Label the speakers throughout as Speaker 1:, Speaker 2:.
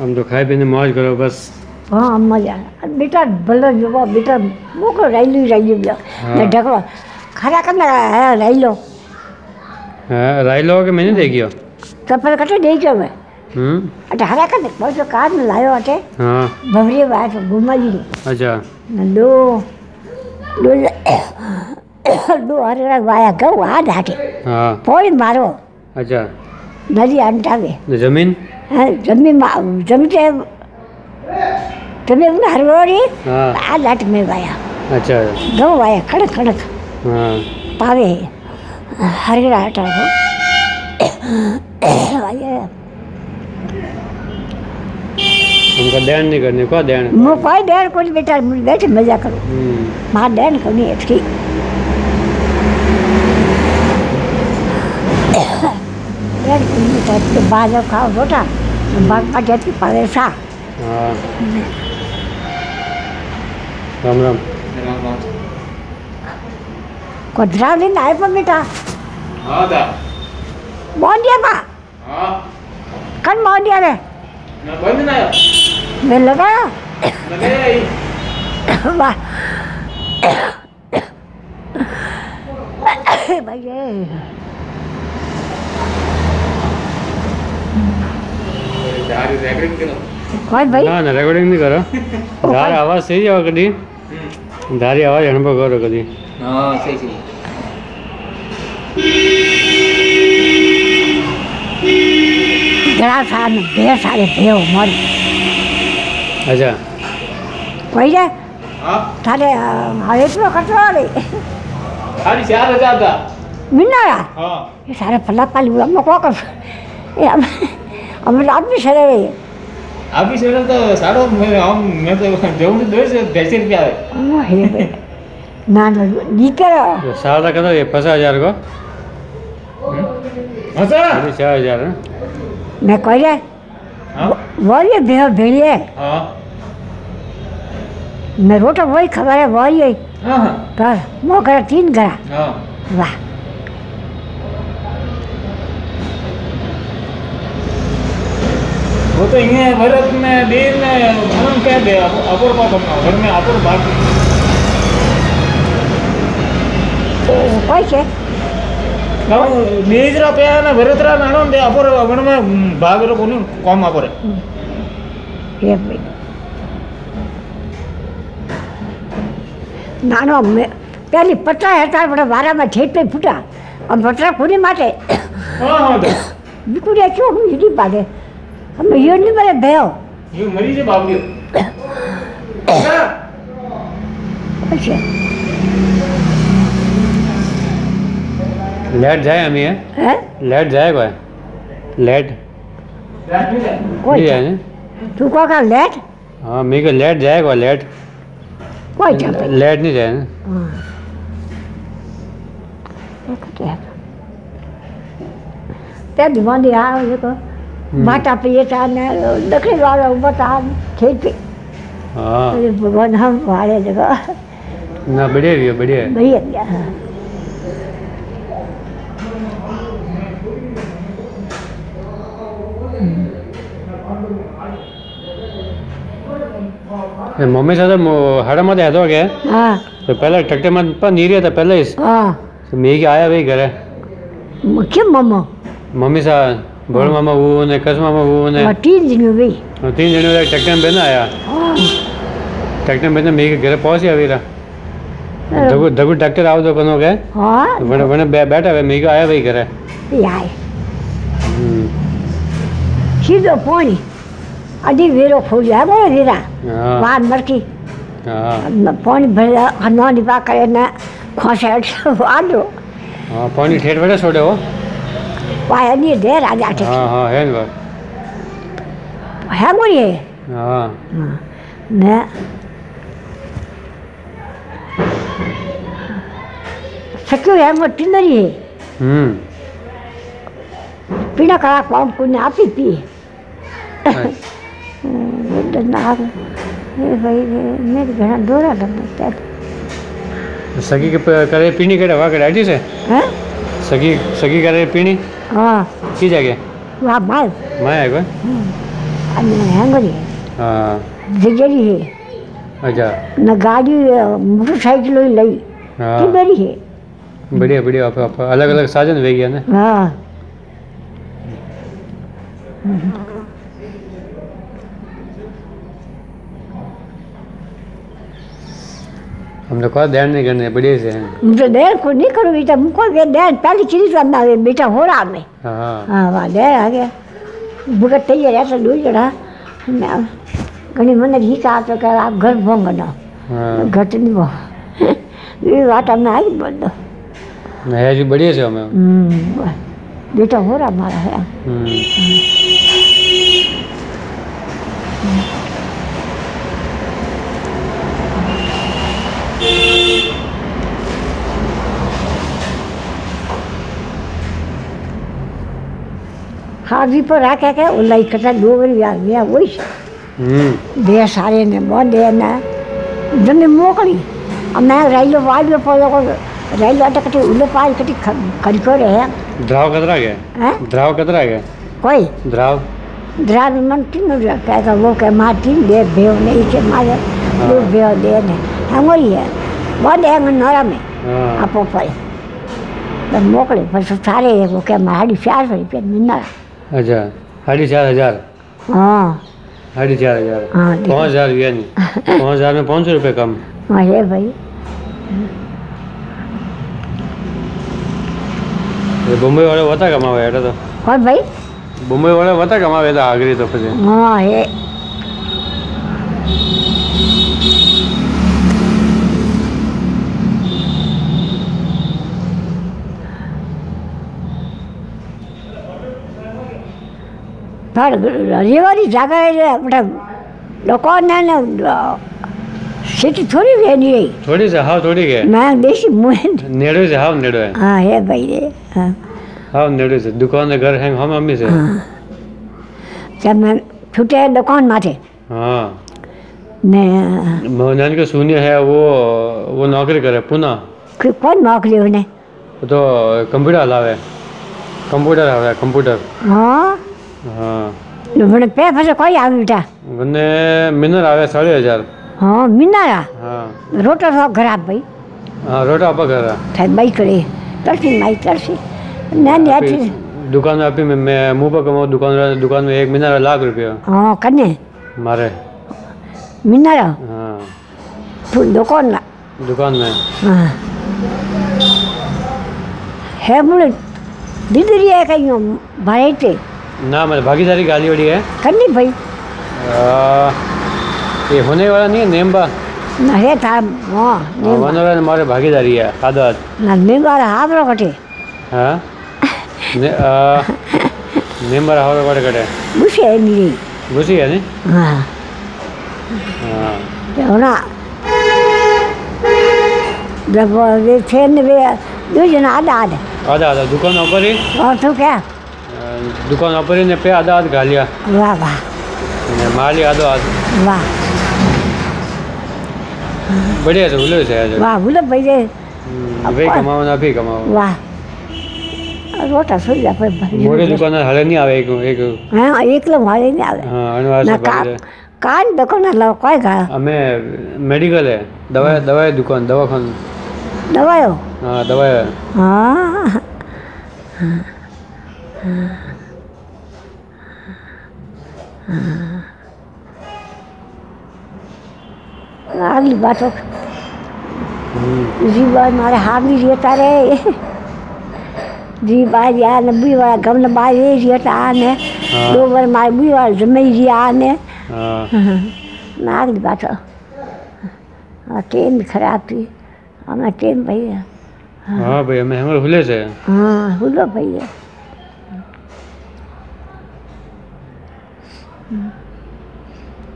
Speaker 1: આમ તો ખાઈ પીને મોજ કરો બસ
Speaker 2: હા મજા બેટા ભલે જોવા બેટા મોકલો રાયલું રાયલું બ્યો
Speaker 1: હા.
Speaker 2: ને ઢગલો ખરા કને રાયલો
Speaker 1: હા રાયલો કે મેં દઈ ગયો
Speaker 2: ચપ્પલ કટે દઈ ગયો મેં
Speaker 1: હમ
Speaker 2: એટલે હરા કને બસ કાર ને લાવ્યો હટે
Speaker 1: હા
Speaker 2: ભવરી વાત ગુમાજી
Speaker 1: અચ્છા
Speaker 2: ને દો દો દો હરે વાયા ગઉ આ દાટે
Speaker 1: હા
Speaker 2: પોળી મારો
Speaker 1: અચ્છા
Speaker 2: નદી અંટાવે
Speaker 1: ને જમીન
Speaker 2: હા જમી જમી તે જમી હરવડી
Speaker 1: હા
Speaker 2: આ દાટ મેં વાયા
Speaker 1: અચ્છા
Speaker 2: ઘઉં વાયા ખડક ખડક
Speaker 1: હા
Speaker 2: પાવે હરેરા હટાવો
Speaker 1: हमको देन नहीं करने को देन
Speaker 2: હું કોઈ ડેર કોઈ બેટા હું બેઠી મજા કરું
Speaker 1: हम्म,
Speaker 2: મારા ડેન કોની तो तो बाजो खाओ बेटा बागपा जति परेछ
Speaker 1: हाँ। राम राम।
Speaker 2: कोद्रा दिन आए पर बेटा।
Speaker 3: हाँ दा।
Speaker 2: मोंडिया
Speaker 3: बा।
Speaker 2: हाँ। कन मोंडिया
Speaker 3: रे? ना बंद
Speaker 2: ना। मैं
Speaker 3: लगाया
Speaker 2: लगाया वाह।
Speaker 3: भैया। રેકર્ડિંગ કરો
Speaker 2: કોઈ ભાઈ
Speaker 1: ના ના રેકોર્ડિંગ નહીં કરો ધારે અવાજ થઈ જાવ કદી ધારી અવાજ અનુભવ કરો કદી
Speaker 3: હા સહી સહી
Speaker 2: ઘણા સાર ભે સારે ભેવ મરી
Speaker 1: અચ્છા
Speaker 2: કોઈ રે
Speaker 3: હા
Speaker 2: તારે હવે એટલો ખર્ચો આવે
Speaker 3: ખાલી ચાર હજાર દા
Speaker 2: મિનારા
Speaker 3: હા
Speaker 2: એ સારે ભલા પાલી અમે કોક એ અમે આજ બી સરે રહીએ
Speaker 3: આ બી સરે તો સારો મેં આમ મેં તો જવું તો દોઈશ બેસી રૂપિયા આવે
Speaker 2: ના ના દીકરા
Speaker 1: સારા કદો
Speaker 3: એ પચાસ
Speaker 1: હજાર કો ચાર હજાર
Speaker 2: મેં
Speaker 3: કહી
Speaker 2: વળીએ ભેળો ભેળીએ મેં રોટો વળી ખબર વળીએ
Speaker 3: હા
Speaker 2: મોકરા તીન ઘરા વાહ
Speaker 3: वो તો અહીંયા ભરતને બેને ભરણ ક્યાં દે અપોરમાં તમને ઘરને અપોર ભાગ
Speaker 2: હોય છે
Speaker 3: બીજરા પ્યા અને ભરતરા નાણો દે અપોર વણમાં ભાગ લોકોને કોમ અપોરે
Speaker 2: નાનો પહેલી પતરા હેઠળ આપણે વારામાં ઠેઠ ફૂટા આમ પતરા કોની માટે
Speaker 3: બિલકુલ
Speaker 2: એ શું હીરી પાડે हम यो नि बरे भयो
Speaker 3: यो मरी जे बाबलियो
Speaker 2: अच्छा
Speaker 1: लेट जाए हम ये
Speaker 2: हैं
Speaker 1: लेट जाए कोई? लेट कोई है तू
Speaker 2: हाँ, को का लेट
Speaker 1: हाँ मैं को लेट जाए कोई लेट
Speaker 2: कोई जाए
Speaker 1: लेट नहीं जाए ना।
Speaker 2: क्या कहते हैं। ते दीवान दिया ये तो તા ને દક્ષિણ વાળા ઉભા તા ખેતી
Speaker 1: हाँ
Speaker 2: ભગવાન હમ વાળે જગા
Speaker 1: ना बढ़िया भी है बढ़िया है
Speaker 2: ભાઈ ગયા
Speaker 1: એ મમ્મી સાથે મો- હાડામાંથી હતો કે
Speaker 2: હા
Speaker 1: તો પહેલા ટ્રેક્ટરમાં પણ નહીં રહ્યા હતા પહેલા જ
Speaker 2: હા
Speaker 1: તો મેં કે આયા ભાઈ ઘરે
Speaker 2: કેમ મમ્મો
Speaker 1: મમ્મી સાથે ભોળમામાં હું ને કસમામાં હું ને
Speaker 2: તીન દિન ભાઈ
Speaker 1: तीन जने वाला ट्रैक्टर में बैठा आया
Speaker 2: હા
Speaker 1: ट्रैक्टर में बैठा मेरे घर पहुंचे अभी रहा धगु धगु ट्रैक्टर आओ तो कनो के
Speaker 2: હા
Speaker 1: वने वने बै- बैठा हुआ मेरे को आया भाई घरे
Speaker 2: યાય
Speaker 1: हम्म,
Speaker 2: સીધો પોણી અઢી વેરો ફૂલ્યા બોલો વીરા
Speaker 1: हाँ
Speaker 2: વાર મરકી
Speaker 1: हाँ
Speaker 2: પાણી ભરેલા નોની પા કરે ને ખોસે આડો
Speaker 1: हाँ पानी ठेठ बैठे छोड़े हो
Speaker 2: पायनी दे राजा
Speaker 1: हाँ हाँ है ना
Speaker 2: है मोरी
Speaker 1: है
Speaker 2: हाँ ना सकियो है मोर टिंडरी है
Speaker 1: हम्म
Speaker 2: पीना करा पाउंड को ने आपी पी नाग भाई मेरे घना डोरा लगता है
Speaker 1: सगी के करे पीनी करे वाके राज़ी से?
Speaker 2: हैं?
Speaker 1: सगी सगी करे पीनी?
Speaker 2: ಹಾಂ
Speaker 1: ಕೀಜಾಗೆ ಹಾಂ ಮಾಯ್
Speaker 2: ಮಾಯಾಗ ಹೆಂಗರಿ
Speaker 1: ಹಾಂ
Speaker 2: ಜಜರಿ ಹೇ
Speaker 1: अच्छा।
Speaker 2: न गाड़ी मोटरसाइकिल ही लई।
Speaker 1: हाँ।
Speaker 2: बड़ी है?
Speaker 1: बढ़िया बढ़िया आप, आप अलग अलग साधन वे गया ना? हाँ। हम्म। અમને કોઈ દેણ નહીં કરીને બડી
Speaker 2: છે તો દેણ કોઈ નહીં કરવું તો મૂકો કે દેણ પહેલી ચીરી ના આવે બેટા હોરા અમે હા વાહ દેણ આ ગયા ભૂગત થઈ જાય એટલે દૂર જડા ઘણી મને હીક આપે કે આ ઘર ભંગ ન
Speaker 1: ઘટ
Speaker 2: નહીં ભંગ એ વાત અમે આવી બધો
Speaker 1: હજી બળીએ છે
Speaker 2: અમે બેટા હોરા મારા હે ಹಾಗಿಪ್ಪ ಹಾಕ್ಯಾಕೆ ಒಂದು ಐದು ಕಟ್ಟ ಡೋಗರಿ ಆದ್ಮೇಲೆ ಒಯ್ಸಿ ದೇಹ
Speaker 1: ಸಾರೇನೆಂಬ
Speaker 2: ದೇಹನ ಇದನ್ನೇ ಮೋಕಳಿ ಆಮೇಲೆ ರೈಲು ಬಾವಿ ಪೋದು ರೈಲು ಅಡ್ಡ ಕಟ್ಟಿ ಉಳ್ಳು ಪಾಯಿ ಕಟ್ಟಿ ಕಲ್ಕೋರೆ ದ್ರಾವ್ ಕದ್ರಾಗೆ ದ್ರಾವ್ ಕದ್ರಾಗೆ कोई
Speaker 1: द्राव द्राव
Speaker 2: मन
Speaker 1: तीन
Speaker 2: हो जाता है वो के माँ तीन दे भेव नहीं के मारे दो भेव दे ने हम वही है वो दे हम नौरा में
Speaker 1: आप
Speaker 2: ऊपर तो मोकले पर सारे वो के मारी प्यार वाली प्यार मिन्ना
Speaker 1: अच्छा साढ़े चार हजार
Speaker 2: હા
Speaker 1: साढ़े चार हजार
Speaker 2: હા
Speaker 1: पाँच हजार हुआ नहीं पाँच हजार में पाँच सौ रुपये कम
Speaker 2: હા હે ભાઈ
Speaker 1: ये मुंबई वाले वता कमावे એટલે તો
Speaker 2: કોણ ભાઈ
Speaker 1: મુંબઈ વાળા વતા કમાવે તો આગળ તો પછી
Speaker 2: હા હે પણ રહેવાની જાગા એટલે આપણે લોકોને ને સીટી થોડી વેની રહી
Speaker 1: થોડી છે હાવ થોડી કે
Speaker 2: મેં દેશી મુએ
Speaker 1: નેડો છે હાવ નેડો હે
Speaker 2: હા હે ભાઈ રે હા
Speaker 1: હાવ નેડો છે દુકાન ને ઘર હેંગ હમ અમ્મી છે
Speaker 2: હા તમે છૂટે દુકાનમાંથી
Speaker 1: हाँ
Speaker 2: ને
Speaker 1: मोहनलाल के शून्य है वो वो नौकरी करे पुनः
Speaker 2: કોઈ કોણ મોકલ્યું ને
Speaker 1: वो तो कंप्यूटर हलावे कंप्यूटर हलावे कंप्यूटर
Speaker 2: હા પણ પે ફસે કોઈ આવી બેટા
Speaker 1: મને મિનર આવે સાડી હજાર
Speaker 2: હા મિનારા
Speaker 1: હા
Speaker 2: રોટો સો ખરાબ ભાઈ
Speaker 1: હા રોટો આપા ખરા
Speaker 2: થાય બાઈ કરે તરસી માઈ તરસી ના ને
Speaker 1: આથી દુકાન આપી મે મેં મું પર કમાઉં દુકાન દુકાન એક મિનારા લાખ રૂપિયા
Speaker 2: હા કને
Speaker 1: મારે
Speaker 2: મિનારા
Speaker 1: હા
Speaker 2: તું દુકાન
Speaker 1: ના દુકાન
Speaker 2: મે હા હે મને દીદરીએ કહ્યું ભાઈ તે
Speaker 1: ना मतलब भागीदारी गाली वाली है।
Speaker 2: संदीप
Speaker 1: भाई। ये होने वाला नहीं है नेम्बा।
Speaker 2: अरे था वो
Speaker 1: नेम्बा। होने वाला हमारे भागीदारी है आदत।
Speaker 2: ना नेम्बा हाफ़ रो कटे।
Speaker 1: हाँ? ने आ नेम्बा हाफ़ रो कटे
Speaker 2: बुशी है
Speaker 1: नहीं बुशी है नहीं?
Speaker 2: हाँ।
Speaker 1: हाँ।
Speaker 2: तो ना जब ये थे ने भी दो जना
Speaker 1: आधा आधा। आधा आधा। दुकान ऊपर ही
Speaker 2: और
Speaker 1: तो क्या? દુકાન વાપરીને પે આદા હાથ ઘાલ્યા
Speaker 2: વાહ વાહ.
Speaker 1: અને માલી આદો હાથ
Speaker 2: વાહ.
Speaker 1: બઢિયા તો હુલો છે આજે
Speaker 2: વાહ હુલો ભાઈ
Speaker 1: ભાઈ કમાવો ના ભી કમાવો
Speaker 2: વાહ. રોટા સોઈ જા ભાઈ.
Speaker 1: મોટી નહીં આવે એક
Speaker 2: હા એકલો હાલે નહીં આવે. હા
Speaker 1: અણવાસ
Speaker 2: કાન દુકાન લાવ કોઈ ગા
Speaker 1: અમે મેડિકલે દવા દવા દુકાન દવાખાનું.
Speaker 2: દવાયો?
Speaker 1: હા દવાયો
Speaker 2: હા. आगे हो
Speaker 1: जी
Speaker 2: बार मारे हावी रियता रे। जी बार या नब्बी वाला गम बाय ये रियता आने। हाँ।
Speaker 1: दो
Speaker 2: बार मार भी वाला जमे जी आने।
Speaker 1: हाँ।
Speaker 2: नागली बात हो हाँ, टेम खराब थी। हमें टेम भैया।
Speaker 1: हाँ भैया मैं हमारे हुले से।
Speaker 2: हाँ हुलो भैया।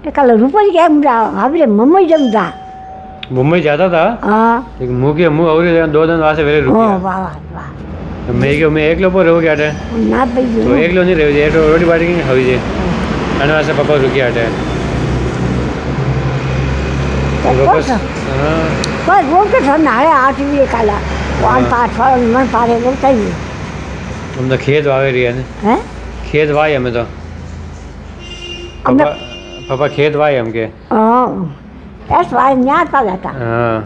Speaker 2: એ કાલે રૂપરી કેમ જા હવે મમ્મી જમ જા
Speaker 1: मुंबई जाता था
Speaker 2: હા
Speaker 1: लेकिन मुंह के मुंह और दो दिन वहाँ से वेरे रुक
Speaker 2: ઓ
Speaker 1: गया
Speaker 2: વાહ વાહ વાહ
Speaker 1: तो मैं एक मैं एक लोग पर रहो क्या थे
Speaker 2: ના ભાઈ
Speaker 1: तो
Speaker 2: જો
Speaker 1: एक लोग नहीं रहो एक रोटी बाटी की खाई जे અને વાસે પપ્પા રૂકી આટે બસ હા
Speaker 2: બસ બહુ કે થન હારે આઠ વી કાલા વાન પાઠ વાળો મન પારે બહુ થઈ
Speaker 1: અમે તો ખેત વાવી રહ્યા ને
Speaker 2: હે
Speaker 1: ખેત વાય અમે તો
Speaker 2: અમે
Speaker 1: પાપા ખેત વાય એમ કે?
Speaker 2: હા. એસ વાય ન્યા હતા.
Speaker 1: હતા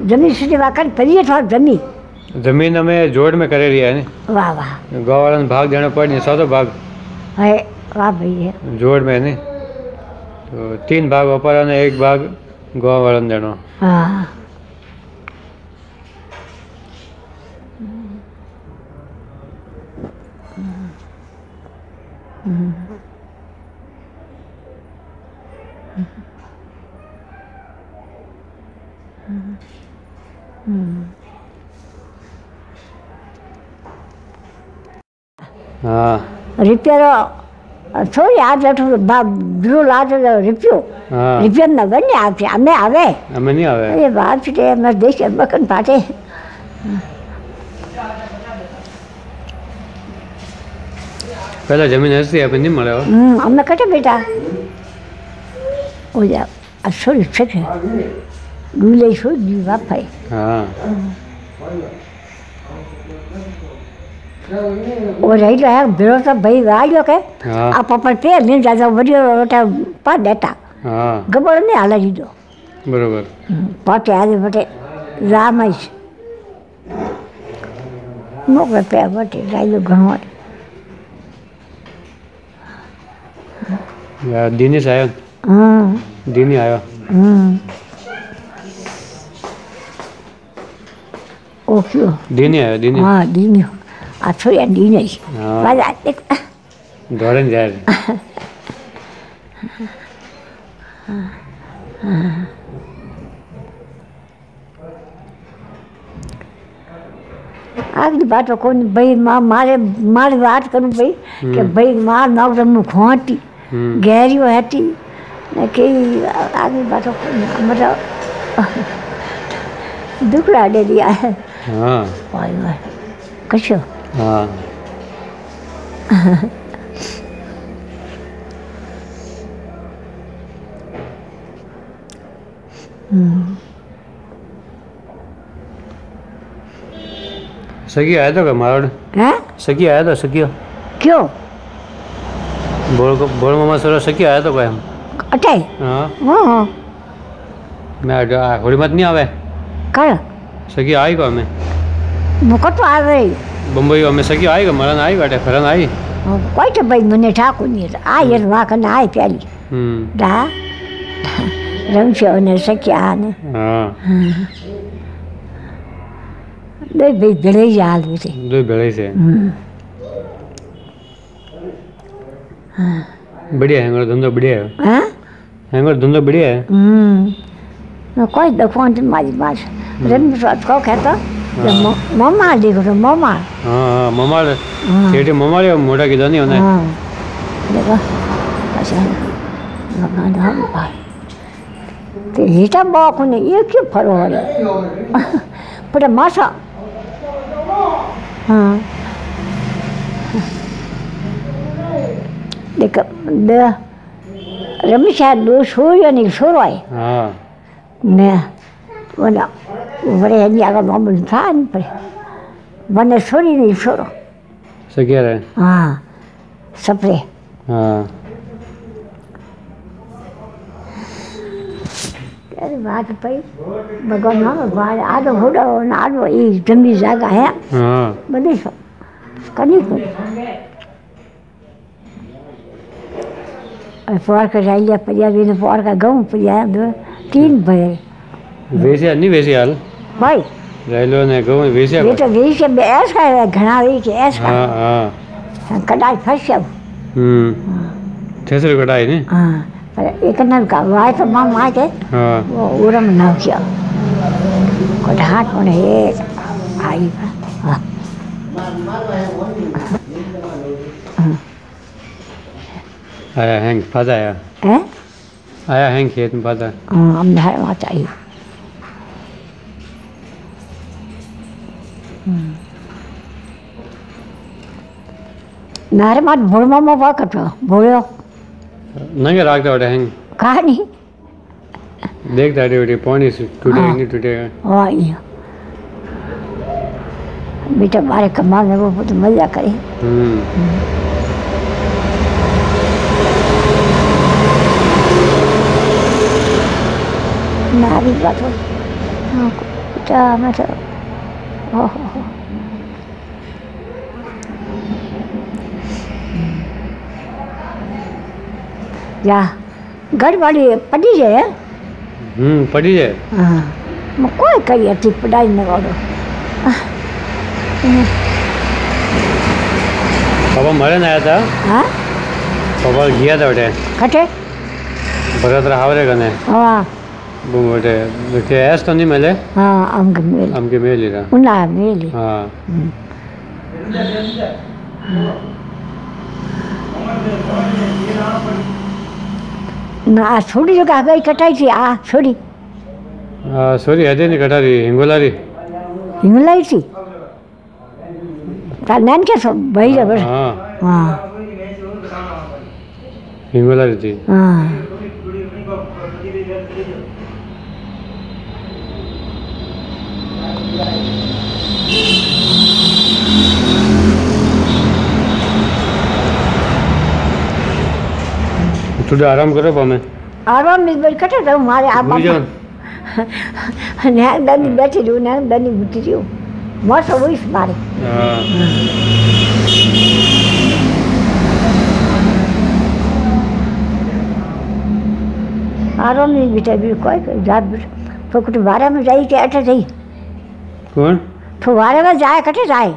Speaker 2: જમીન સુધી વાકણ ફરીએ થોડા જમી
Speaker 1: જમીન. અમે જોડ મેં કરેલી હે ને.
Speaker 2: વાહ વાહ.
Speaker 1: ગોવાળાનો ભાગ દેણો પડે ને સાતો ભાગ.
Speaker 2: હે વાહ ભાઈ
Speaker 1: જોડ મેં ને. તો તીન ભાગ વપરાનો એક ભાગ ગોવાળાને દેણો.
Speaker 2: હા. ರಿಪೇರು થોડી આ જઠું બ્લુ લાટ રીપ્યું રિપેર. નગર ને આપશે અમે આવે.
Speaker 1: અમે નહીં આવે.
Speaker 2: એ વાત છે અમે દેશ મકન ફાટે
Speaker 1: પહેલા જમીન હતી આપણે નહીં મળે
Speaker 2: હમ કટે બેટા ઓજા આ શું છે où les
Speaker 1: choses
Speaker 2: du vapeur. À. Ở đấy là biểu ta
Speaker 1: bay
Speaker 2: vào được cái, à. Papa pe mình ra ra
Speaker 1: vừa
Speaker 2: rồi ta phát đẹp
Speaker 1: ta,
Speaker 2: gặp ở này là gì đó. बरोबर पाटे आले
Speaker 1: बटे रामाई नोकरे
Speaker 2: पे
Speaker 1: बटे राइलो
Speaker 2: घणो या
Speaker 1: दिनी
Speaker 2: साहेब हम्म
Speaker 1: दिनी आयो हम्म
Speaker 2: 哦，是。爹娘，爹娘。啊，爹娘，啊，出现爹娘，我来
Speaker 1: 的。
Speaker 2: 多少人家？啊，啊，啊。आगे बात दिया है હા વાય વાય કશો
Speaker 1: હા સગી આયા તો કે મારોડ
Speaker 2: હે
Speaker 1: સગી આયા તો સગીઓ
Speaker 2: ક્યો
Speaker 1: બોલ બોલ મામા સરો સગી આયા તો કે એમ
Speaker 2: અટાઈ હા હા
Speaker 1: મેં આ હોળીમાં જ નહીં આવે
Speaker 2: કયો
Speaker 1: सगी आई का हमें?
Speaker 2: मुकट तो
Speaker 1: आ रही बंबई में सगी आई का मरन आई बैठे फरन आई?
Speaker 2: हाँ, कोई तो भाई मने ठाकुर नहीं आई ये वाक ना आई प्याली।
Speaker 1: हम्म।
Speaker 2: दा? रमशो ने सकी आ ने
Speaker 1: हाँ।
Speaker 2: दे भाई बड़े याद भी थे।
Speaker 1: दे बड़े से। हाँ। बढ़िया हैंगर मेरा धंधा बढ़िया है।
Speaker 2: हाँ?
Speaker 1: मेरा धंधा बढ़िया है।
Speaker 2: हम्म।
Speaker 1: हाँ, कोई दफोन तो
Speaker 2: मारी बात। ரெண்டு கேட்டா ಮೊಮ್ಮಾಳಿ ಗುರು ಮೊಮ್ಮಾಳ ಮೊಮ್ಮಾಳ ಸೇಟಿ ಮೊಮ್ಮಾಳಿ ಮೂಡಾಗಿದ್ದ ನೀವು ಈಟ ಬಾಕುನಿ ಏಕೆ ಪರವಾದ ಪುಟ ಮಾಸ ಹಾಂ ದೇಕ ದ ರಮೇಶ ಅದು
Speaker 1: ಸೂರ್ಯನಿಗೆ
Speaker 2: ಶುರುವಾಯಿ ನೇ ಒಂದು Vrenja ga momentan, pre. Ma ne šuri, ne šuro. Se
Speaker 1: gere? A,
Speaker 2: sa pre.
Speaker 1: A.
Speaker 2: अरे बात पड़ी भगवान बार आधो होड़ो नाड़ो ये जमी जागा है हाँ बने
Speaker 1: सो
Speaker 2: कनी को और पवार का जाइया परिया भी ने पवार का गाँव परिया दो तीन भय
Speaker 1: वैसे नहीं वैसे हाल
Speaker 2: ભાઈ
Speaker 1: रेलो ने गऊ वैसे
Speaker 2: એ તો વીસ કે બે એસ ખાય ઘણા વી કે એસ
Speaker 1: हाँ
Speaker 2: ખાય
Speaker 1: हाँ
Speaker 2: કદાચ ફસ્યા
Speaker 1: हम्म ठेसर कटाई नहीं
Speaker 2: હા પણ એક ના કા વાય તો માં માં કે
Speaker 1: हाँ
Speaker 2: वो उरम नावच्या कोठाट पण हे आई हा
Speaker 1: आया हैंग फादा आया
Speaker 2: हे
Speaker 1: आया हैंग खेत में फादा
Speaker 2: आमदार वाचा आई नारे मात भोळमा वा कटो भोळ्यो
Speaker 1: नंगे राख दो हैंग
Speaker 2: कहानी
Speaker 1: देख दाड़ी उड़ी पानी से टूटे
Speaker 2: हाँ।
Speaker 1: नहीं टूटे।
Speaker 2: वाई बेटा बारे कमाने वो बहुत मज़ा करे।
Speaker 1: हम्म।
Speaker 2: नारी बात हो। हाँ, बेटा मैं तो हो या घर वाली पढ़ी है
Speaker 1: हम्म पढ़ी है
Speaker 2: हाँ मैं कोई करी अथी पढ़ाई न करो।
Speaker 1: पापा मरे न आया था?
Speaker 2: हाँ?
Speaker 1: पापा गया था बेटे।
Speaker 2: कटे?
Speaker 1: भगत ऐस तो नहीं मिले
Speaker 2: हाँ अमक मेल
Speaker 1: हमके मिल ही रहा
Speaker 2: उना मेली
Speaker 1: हाँ
Speaker 2: ना छोड़ी जो गई कटाई थी आ छोड़ी
Speaker 1: आ, सॉरी हदे नहीं कटा रही हिंगोला रही
Speaker 2: हिंगलाई थी तार नैन के सब भाई जबर
Speaker 1: हाँ
Speaker 2: हाँ
Speaker 1: हिंगोला रही थी
Speaker 2: हाँ
Speaker 1: थोड़ा आराम करो पामे।
Speaker 2: आराम में बैठ कटे तो मारे आप
Speaker 1: जाओ।
Speaker 2: नैन दनी बैठी रहो नैन दनी बुटी रहो। मस्त वही मारे
Speaker 1: हाँ।
Speaker 2: आराम में बेटा भी कोई जात बेटा तो कुछ बारह में जाई के अठे जाई
Speaker 1: कौन
Speaker 2: तो बारह में जाए कटे जाए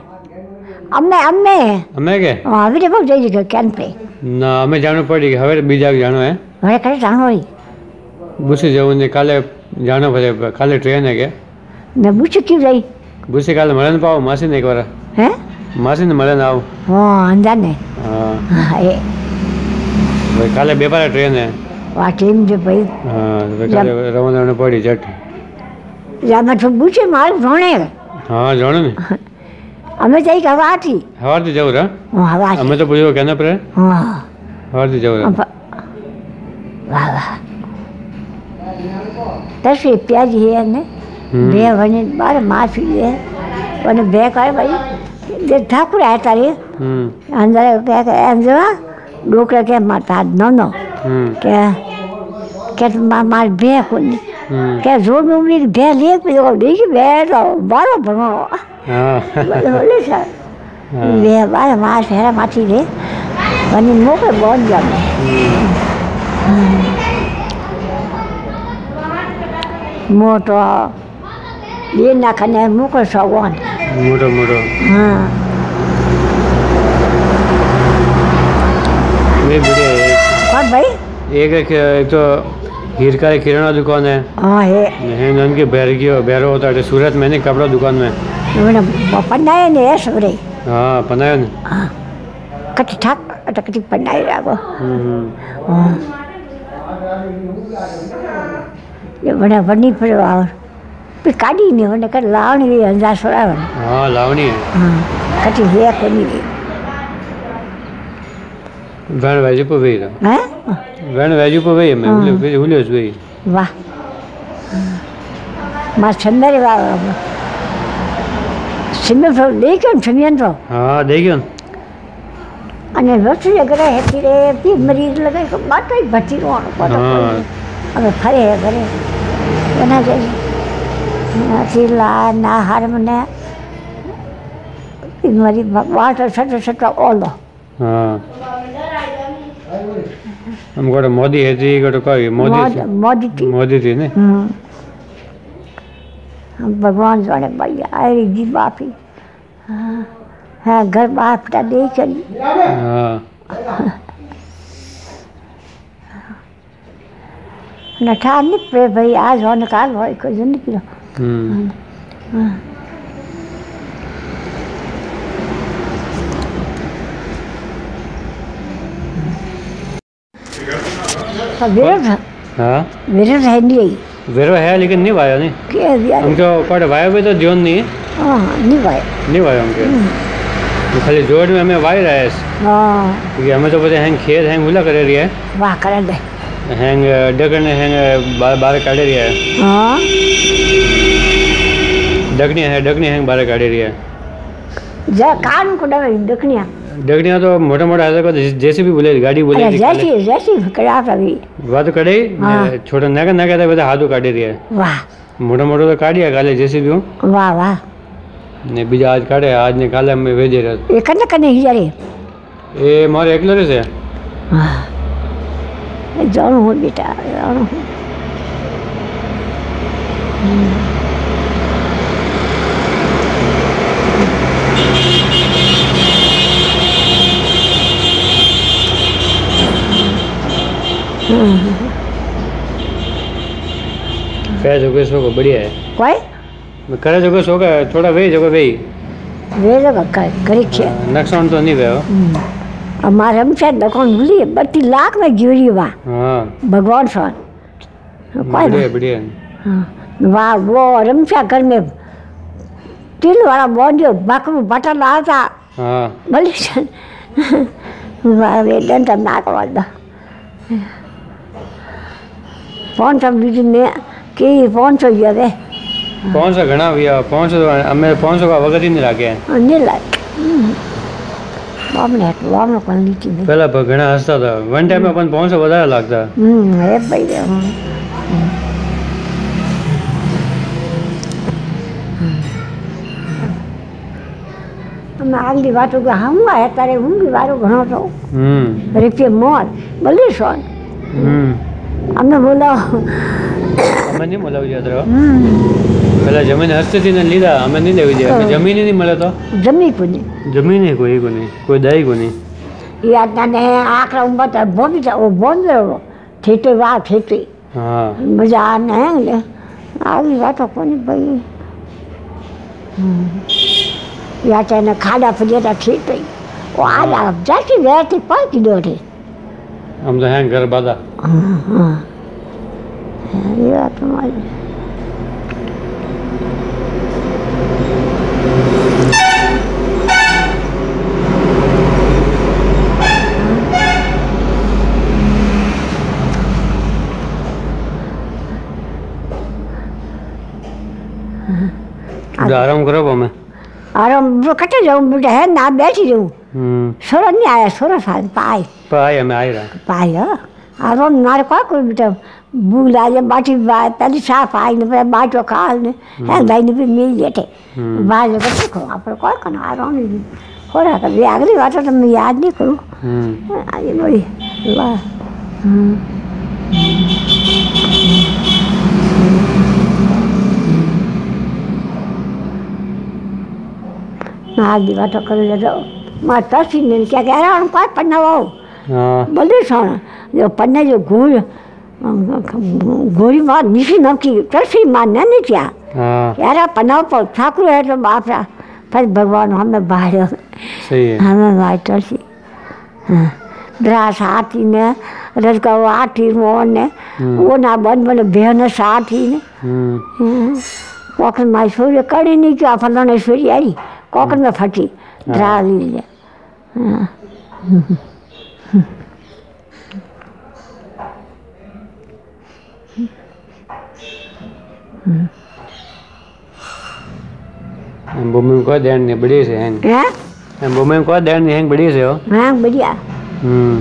Speaker 2: अम्मे अम्मे
Speaker 1: અમે કે
Speaker 2: हाँ भी देखो जाई के कैन पे
Speaker 1: ના અમે જાણવું પડી કે હવે બીજા જાણો હે
Speaker 2: हमारे कटे जानो ही
Speaker 1: બુસી જવું ને કાલે જાણો ભલે કાલે ટ્રેન હે કે
Speaker 2: मैं पूछ क्यों जाई
Speaker 1: બુસી કાલે મળે ને પાવ માસી ને એકવાર
Speaker 2: हैं
Speaker 1: માસી ને મળે ને આવ
Speaker 2: हाँ अंदर ने
Speaker 1: હા
Speaker 2: हाँ ये
Speaker 1: હવે કાલે બે પારે ટ્રેન હે
Speaker 2: वहाँ टीम जो भाई
Speaker 1: હા હવે કાલે રવાના પડી જટ
Speaker 2: રામા ઠુંબુ છે માલ ભણે
Speaker 1: હા જાણે ને
Speaker 2: અમે તો એક હવાથી
Speaker 1: હવાથી જવું રા
Speaker 2: હું હવાથી
Speaker 1: અમે તો પૂછ્યું કેના પ્રે
Speaker 2: હા
Speaker 1: હવાથી જવું રા
Speaker 2: વાહ વાહ દસ રૂપિયા જ હે
Speaker 1: ને
Speaker 2: બે વને બાર માફી હે અને બે કહે ભાઈ જે ઠાકુર આયા તારી અંદર એમ જવા ડોકરા કે મારા ન ન કે કે મારે બે કોઈ
Speaker 1: Ừ.
Speaker 2: cái rối nó biết bé liếc bây giờ đi cái bé rồi bá
Speaker 1: là
Speaker 2: bọn họ
Speaker 1: lấy
Speaker 2: sợ bé bá là má sẽ là má thì đấy và nhìn mốt cái bọn
Speaker 1: dần mua
Speaker 2: cho
Speaker 1: đi là cái
Speaker 2: này mốt
Speaker 1: cái sầu
Speaker 2: con.
Speaker 1: mua rồi mua rồi. Mấy bữa đấy
Speaker 2: con vậy
Speaker 1: cái, एक cái. हीर का किराना दुकान है।
Speaker 2: हाँ
Speaker 1: है। नहीं none की बैरगी बैरो होता है तो सूरत में नहीं कपड़ा दुकान में।
Speaker 2: पन्नाए ने है सूरे
Speaker 1: हाँ पन्नाए ने
Speaker 2: कट हाँ, ठक कटी पन्नाए
Speaker 1: हम्म।
Speaker 2: हाँ। ये बड़ा बनी पर और फिर काडी ने होने कर है अंदर सोरा
Speaker 1: हाँ। लावणी है।
Speaker 2: हाँ कट ही
Speaker 1: है कोनी भी बैठ भाई
Speaker 2: जी
Speaker 1: को भी વેણ વેજુ પર વહી
Speaker 2: અમે
Speaker 1: ઉલે વેજુ ઉલે જ વહી
Speaker 2: વાહ. મા સંદર વાહ સિમે તો લઈ કેમ છમિયન તો.
Speaker 1: હા દે ગયો
Speaker 2: અને રસોઈ કરે હેપી રે હેપી મરીજ લગે બાટો ભટી રોવાનું પડે હવે ફરે ઘરે. બના જાય નથી લા ના હાર મને. મારી વાટ છઠો છઠો ઓલો.
Speaker 1: હા. हम गोटे मोदी है हेती गोटे कह मोदी
Speaker 2: मोदी
Speaker 1: थी मोदी थी ने
Speaker 2: हम भगवान जाने भैया अरे जी बापी हाँ घर बाप का दे चली
Speaker 1: हाँ
Speaker 2: नठानी पे भाई आज हो निकाल भाई को ज़िंदगी
Speaker 1: हम्म
Speaker 2: हाँ, विरोध
Speaker 1: है।
Speaker 2: हाँ। हाँ? नहीं
Speaker 1: विरोध है लेकिन नहीं भाया नहीं। उनके ऊपर भाया भी तो जीवन नहीं
Speaker 2: नहीं भाया
Speaker 1: नहीं भाया उनके। हम्म। तो खाली जोड़ में हमें वाई रहा है। क्योंकि हमें तो बोले हैंग खेल हैंग हुला करे रही है।
Speaker 2: वाह करे दे।
Speaker 1: हैंग डगने हैंग बार बार काटे रही है।
Speaker 2: हाँ।
Speaker 1: डगने है डगने हैंग बार काटे रही है।
Speaker 2: जा कान को डगने डगनिया
Speaker 1: ડગડિયા તો મોટા મોટા હતા જેસીબી બોલે ગાડી બોલે
Speaker 2: અરે જેસી જેસી કરાવતા બી
Speaker 1: વાત કઢાઈ
Speaker 2: હા.
Speaker 1: ને છોટા નાકા નાકા હતા બધા હાથું કાઢી રહ્યા
Speaker 2: વાહ
Speaker 1: મોટા મોટો તો કાઢ્યા કાલે જેસીબી
Speaker 2: વાહ વાહ
Speaker 1: ને બીજા આજ કાઢે આજ ને કાલે અમે વેજે રહ્યા
Speaker 2: એ કને કને હિયારે
Speaker 1: એ મારે એકલો રહેશે
Speaker 2: હા એ જાણું હું બેટા જાણું હું
Speaker 1: कह जोगे सो को
Speaker 2: बढ़िया
Speaker 1: है। कोई? मैं करे जगह सो का थोड़ा
Speaker 2: वे जगह वे वे
Speaker 1: जगह का करी क्या?
Speaker 2: हाँ, नुकसान तो नहीं हुआ हम्म। हमारे हम शायद दुकान भूली बत्ती लाख में गिरी हुआ
Speaker 1: हाँ।
Speaker 2: भगवान सा
Speaker 1: बढ़िया बढ़िया
Speaker 2: हाँ। वाह वो हम रमशा घर में तिल वाला बोंडियो बकरू बटर था।
Speaker 1: हाँ।
Speaker 2: भले वाह वे डंडा नाक वाला। पहुँच बीच में के पहुँच हो गया रे
Speaker 1: पहुँच का घना हुआ पहुँच हमें सौ का वक्त ही
Speaker 2: नहीं लागे नहीं लागे। वाम लेट वाम कर नीचे नहीं।
Speaker 1: पहला घना हंसता था। वन टाइम में अपन पहुँच वधारा लागता।
Speaker 2: हम्म है भाई रे मैं आगली वाटो का हम है तारे हूँ भी वारो घणो
Speaker 1: तो।
Speaker 2: हम्म। रिपे मोर शॉट
Speaker 1: હમ
Speaker 2: અમને બોલાવો
Speaker 1: અમે નહીં બોલાવી યાત્રા
Speaker 2: હમ
Speaker 1: પેલા જમીન હસ્તથી ને લીધા અમે નહીં લેવી જોઈએ અમે જમીન નહીં મળે તો
Speaker 2: જમી કોની
Speaker 1: જમીન નહીં કોઈ કોની કોઈ દાઈ કોની
Speaker 2: યાદ તને આકરા ઉંબર બોંધી તા ઓ બોંધેલો થેટે વા થેટે
Speaker 1: હા
Speaker 2: મજા આ ને લે આગલી વાતો કોની ભાઈ યા તેને ખાડા ફજેતા થેટે ઓ આ જાતી વેતી પાકી દોઢે
Speaker 1: हम तो हैं गरबादा
Speaker 2: ये बात तुम्हारी
Speaker 1: आराम करो मैं। आराम
Speaker 2: कटे जाऊँ है ना बैठ जाऊँ सोह्र नि
Speaker 1: आयो
Speaker 2: सोह्र साल पाएँ पाएँ पायो अरू
Speaker 1: नर्को बिटा बुलाले बाटी
Speaker 2: बाए पहले साफ़ आए नहीं पे बाटो काल ने है भाई ने भी मिल जेठे बाल ने कुछ को आप को
Speaker 1: कन
Speaker 2: आ रहा हूँ हो रहा था अगली बात तो मैं याद नहीं करूँ ये बोली वाह ना
Speaker 1: आगे
Speaker 2: बात कर ले जाओ माता सिंह क्या कह रहा हम कहा पढ़ना वाओ बोले सोना जो पढ़ने
Speaker 1: जो
Speaker 2: घूर गोरी मार मिशी नाम की तरफी मानना नहीं क्या? यार पन्ना पर ठाकुर
Speaker 1: है
Speaker 2: तो बाप रा पर भगवान हमें बाहर हमें बाहर तरफी
Speaker 1: ब्रास हाथी
Speaker 2: ने रज का वो हाथी मोहन ने हम्म। वो ना बन बने बेहन
Speaker 1: साथी
Speaker 2: ने। कौकन माई सूर्य कड़ी नहीं क्या फलाना सूर्य आई कौकन में फटी। દ્રા લીધે
Speaker 1: એમ ભૂમિ કોઈ દેણ નહીં બળી છે હેંગ
Speaker 2: હે
Speaker 1: એમ ભૂમિ કોઈ દેણ નહીં હેંગ બળી છે હો
Speaker 2: હા બઢિયા
Speaker 1: હમ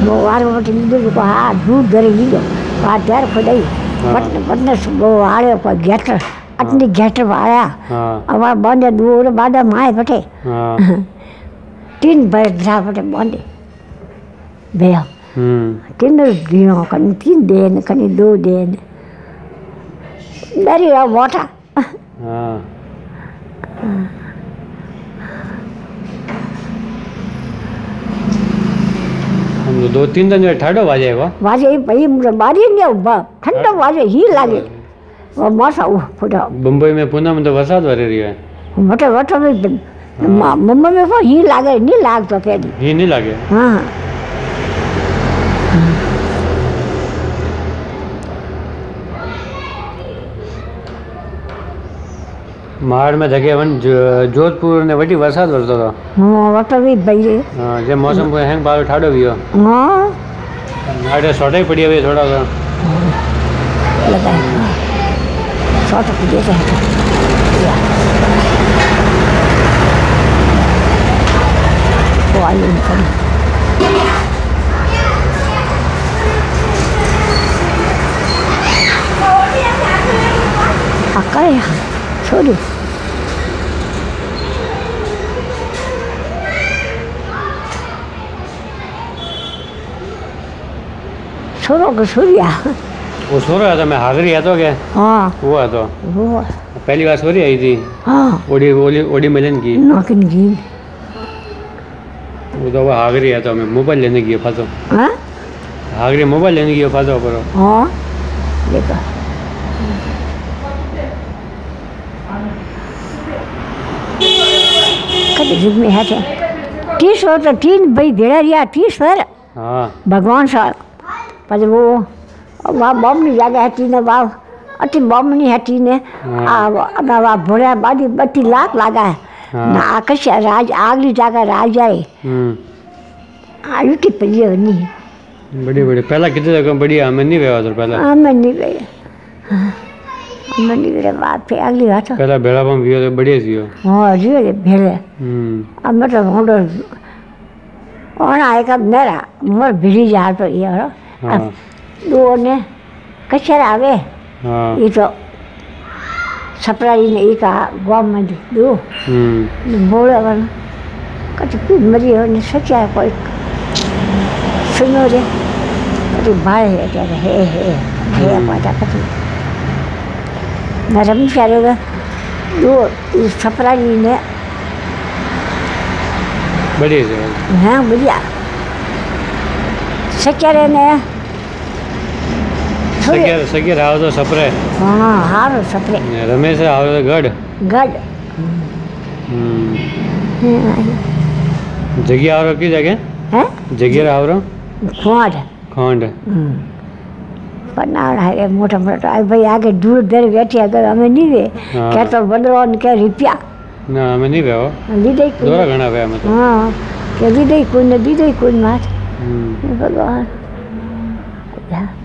Speaker 2: બહુ વારો વટી લીધું તો હા દૂધ ઘરે લીધો આ ત્યારે ખોદાઈ
Speaker 1: હા.
Speaker 2: પટને પટને બહુ વાળ્યો કોઈ ઘેટર අතන ගැට වායා
Speaker 1: අවා
Speaker 2: බොන්ඩ දුවර බඩ මාය පටේ ටින්
Speaker 1: බඩ්‍රාපට
Speaker 2: බොන්ඩ බය ටින්න දීනෝ කන තින්
Speaker 1: දේන
Speaker 2: කන දෝ දේන බැරි වෝට दो तीन दिन ठंड वाजे वाजे भाई बारी
Speaker 1: नहीं ठंड वाजे ही लागे बम्बई में पूना में
Speaker 2: तो वरसाद वरी रही है मटे वठो में हाँ। मम्मी में को ही लागे
Speaker 1: नहीं लाग तो फिर ही नहीं लागे हाँ માળ
Speaker 2: માં જગ્યા વન જોધપુર ને વટી વરસાદ વરતો હતો હા
Speaker 1: વટો બી ભાઈ
Speaker 2: હા
Speaker 1: જે મોસમ કોઈ હેંગ બાર ઠાડો વિયો હા આડે સોટાઈ
Speaker 2: પડી હવે થોડા 少
Speaker 1: 找个椰我还对呀、啊。
Speaker 2: 我
Speaker 1: 还有你看呢。아
Speaker 2: 까야서류 서로그서류야 છોરો કે છોર્યા
Speaker 1: वो सो रहा था मैं हागरी હતો કે
Speaker 2: હા
Speaker 1: वो હતો
Speaker 2: वो
Speaker 1: पहली बार सोरी आई थी
Speaker 2: હા
Speaker 1: ओडी ओडी ओडी मिलन की
Speaker 2: નાખીને ઘી
Speaker 1: वो तो वो हागरी હતો मैं मोबाइल लेने गयो फातो
Speaker 2: હા
Speaker 1: हागरी मोबाइल लेने गयो फातो परो
Speaker 2: હા देखो कभी युग में है थे तीस हो तो तीन भाई भेड़ा रिया तीस पर
Speaker 1: हाँ
Speaker 2: भगवान सा પછી वो वा जागे हटी ने वा अति मम्मी हटीने वा भोड़ा बाजी बत्ती लाख लागा है। हाँ।
Speaker 1: ना
Speaker 2: आकश राज आगली जागे राज जाए
Speaker 1: हम्म।
Speaker 2: आयु की प्रिय होनी
Speaker 1: बड़े बड़े पहला कितने जगह बड़ी अमन नहीं गया था पहला।
Speaker 2: अमन नहीं गया अमन नहीं गया बाप पे अगली बात।
Speaker 1: पहला बेड़ा बम भी होता बड़े सी
Speaker 2: हो हाँ जी होते
Speaker 1: भेड़े
Speaker 2: अमर तो होंडो और आएगा मेरा मर भिड़ी जा तो है। हाँ।
Speaker 1: हो।
Speaker 2: duone ka cerave ito
Speaker 1: đi
Speaker 2: na ika guam madi du bola kan
Speaker 1: kata
Speaker 2: pin madi hone sacha ko ik suno de kata bai he ta he he he apa ta kata naram cerave du saprai ne
Speaker 1: बढ़िया
Speaker 2: हाँ बढ़िया सच्चा रहने
Speaker 1: સગીર સગીર આવો તો સપરે
Speaker 2: હા હારો સપરે
Speaker 1: રમેશ આવો તો
Speaker 2: ગઢ ગઢ
Speaker 1: જગ્યા આવરો કી જગ્યા
Speaker 2: હે
Speaker 1: જગ્યા આવરો
Speaker 2: ખોંડ
Speaker 1: ખોંડ
Speaker 2: બનાવડા હે મોટા મોટા આ ભાઈ આગે દૂર ધરે બેઠી આગળ અમે નહીં વે કે તો બદલો ને કે રૂપિયા
Speaker 1: ના અમે નહીં વેવો
Speaker 2: લીધે
Speaker 1: દોરા ઘણા વે અમે તો
Speaker 2: હા કે દીધે કોઈ ને દીધે કોઈ માથ ભગવાન Yeah.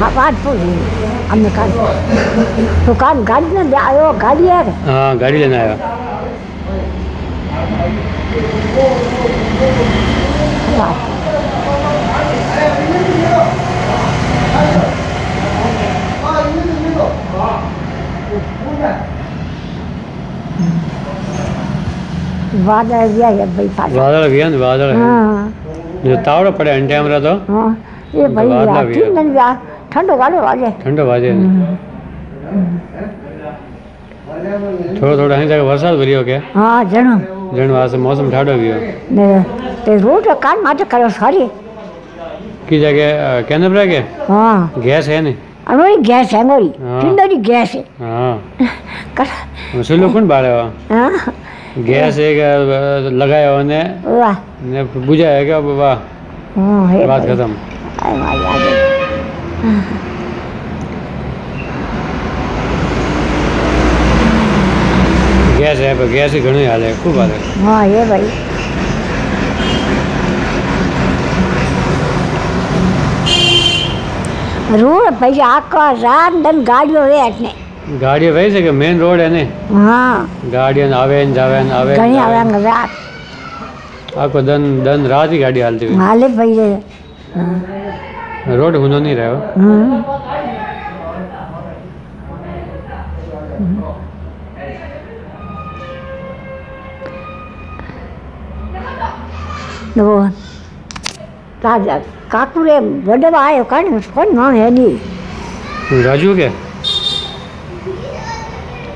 Speaker 2: आवाज़ पूरी हमने काट तो काट गाड़ी में आयो गाड़ी है
Speaker 1: हाँ गाड़ी लेने आया
Speaker 2: वादळ व्या है भाई पास
Speaker 1: वादळ व्या वादळ है जो तावड़ पड़े अंटे हमरा तो
Speaker 2: हाँ ये भाई
Speaker 1: ठीक
Speaker 2: नहीं
Speaker 1: व्या
Speaker 2: ઠંડો વાલો વાજે
Speaker 1: ઠંડો વાજે થોડો થોડો અહીં જગ્યા વરસાદ ભર્યો કે
Speaker 2: હા જણો
Speaker 1: જણો આ મોસમ ઠાડો ગયો
Speaker 2: ને તે રોટ કાન માટે કરો સારી
Speaker 1: કી જગ્યા કેન્દ્ર કે
Speaker 2: હા
Speaker 1: ગેસ હે ને
Speaker 2: અનોરી ગેસ
Speaker 1: હે મોરી
Speaker 2: ઠંડોરી ગેસ હે
Speaker 1: હા સુલો કોણ બાળે
Speaker 2: હા
Speaker 1: ગેસ એક લગાયો ને
Speaker 2: વાહ
Speaker 1: ને બુજાય કે વાહ
Speaker 2: હા
Speaker 1: વાત ખતમ
Speaker 2: આય માય
Speaker 1: ગેસ હે પણ ગેસ ઘણું હાલે ખૂબ હાલે
Speaker 2: હા હે ભાઈ રોડ પછી આખા રાત દન ગાડીઓ રે એટલે
Speaker 1: ગાડીઓ ભાઈ છે કે મેઇન રોડ હે ને
Speaker 2: હા
Speaker 1: ગાડીઓ ને આવે ને જાવે ને આવે ને
Speaker 2: ઘણી
Speaker 1: જાવે.
Speaker 2: આવે રાત
Speaker 1: આખો દન દન રાત ही ગાડી હાલતી હોય
Speaker 2: હાલે ભાઈ રે
Speaker 1: રોડ હુનો નહીં રહ્યો
Speaker 2: હમ નો રાજા કાકુ રે વડવા આવ્યો કાઢ કોણ નામ હે નહીં
Speaker 1: રાજુ કે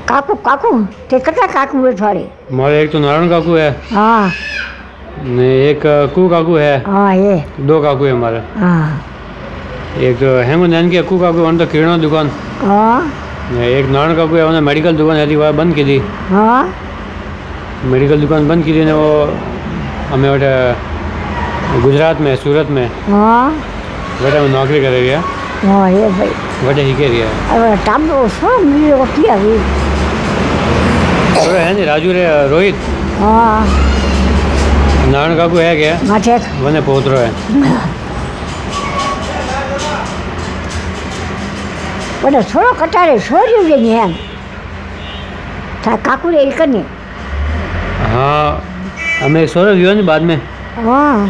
Speaker 2: કાકુ કાકુ તે કેટલા કાકુ હે થોડે
Speaker 1: મારે એક તો નારાયણ કાકુ હે
Speaker 2: હા
Speaker 1: ને એક કુ કાકુ હે
Speaker 2: હા એ
Speaker 1: दो काकू है हमारे
Speaker 2: હા
Speaker 1: एक हेंगो नैन के अकू काको वन तो किरणो दुकान। हाँ। एक नान काको है मेडिकल दुकान है वो बंद की थी
Speaker 2: हाँ।
Speaker 1: मेडिकल दुकान बंद की थी ने वो हमें वटे गुजरात में सूरत में।
Speaker 2: हाँ।
Speaker 1: बेटा मैं नौकरी कर रही
Speaker 2: है। हाँ ये
Speaker 1: भाई। वटे ही
Speaker 2: के रिया अब टाइम उसको मिली
Speaker 1: रोटी आ गई। अरे है नहीं
Speaker 2: राजू
Speaker 1: रे रोहित। हाँ। नान काको है क्या?
Speaker 2: माचे ठीक।
Speaker 1: वने पोतरो है।
Speaker 2: પણ થોડો કટારે છોડ્યું છે ને એમ તા કાકુરે એ કરીને
Speaker 1: हाँ हमें एक सौरभ वियो बाद में
Speaker 2: હા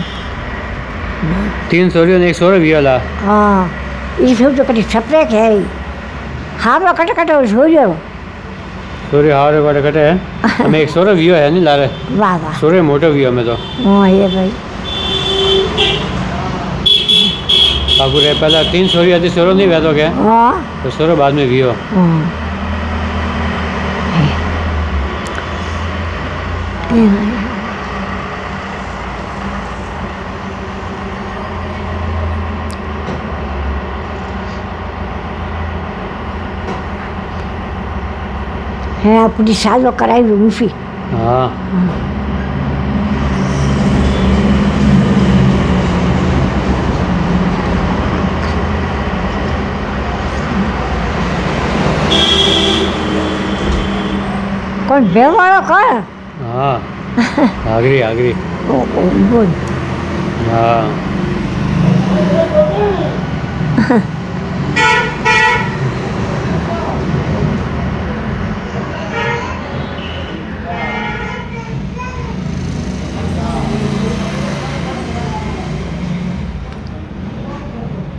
Speaker 1: तीन सौर्य ने एक सौरभ वियो ला
Speaker 2: હા એ શું તો કદી સપરે કે હારો કટકટો છોડ્યો
Speaker 1: સૂર્ય હારે વાળે કટે है हमें एक सौरभ वियो है नहीं लारे
Speaker 2: વાહ વાહ
Speaker 1: सूर्य मोटो वियो हमें तो
Speaker 2: હા એ ભાઈ
Speaker 1: काकू रे पहला तीन छोरी आती सोरो नहीं वेदो
Speaker 2: के
Speaker 1: तो सोरो बाद में वियो
Speaker 2: है अपनी सालो कराई रूफी
Speaker 1: हाँ
Speaker 2: कौन बे वाला कौन
Speaker 1: है हाँ आगरी आगरी
Speaker 2: ओ ओ बोल
Speaker 1: हाँ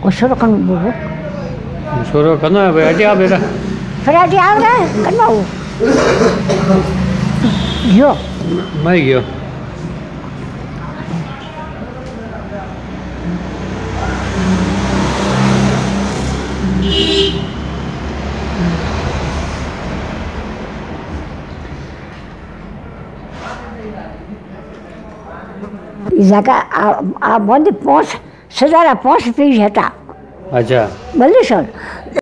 Speaker 2: Ushuru kan
Speaker 1: bubu. Ushuru kan apa? Aja apa dah?
Speaker 2: ફરાટી આવડે કરવાવું
Speaker 1: ગયો મરી
Speaker 2: ગયો ઈઝાકા આ આ બંધ પોસ સજારા પોસ પીજ હતા
Speaker 1: અચ્છા
Speaker 2: બલ્લેશ્વર